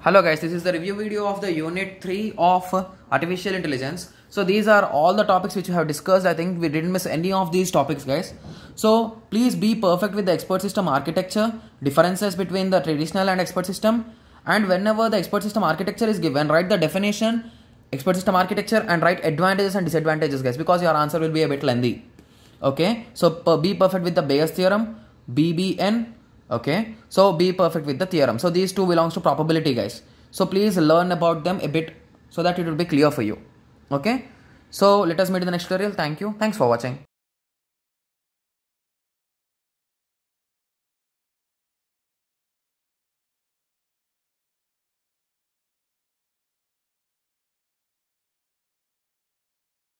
Hello guys, this is the review video of the unit 3 of artificial intelligence. So these are all the topics which we have discussed. I think we didn't miss any of these topics guys. So please be perfect with the expert system architecture, differences between the traditional and expert system and whenever the expert system architecture is given, write the definition, expert system architecture and write advantages and disadvantages guys because your answer will be a bit lengthy. Okay, so be perfect with the Bayes theorem, BBN okay? So be perfect with the theorem. So these two belongs to probability guys. So please learn about them a bit so that it will be clear for you. Okay? So let us meet in the next tutorial. Thank you. Thanks for watching